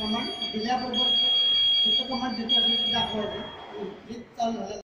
আমাৰ জিলা পৰ্যায়ত উচ্চ কমাৰ যিটো আছে জিলা পৰ্যায়ত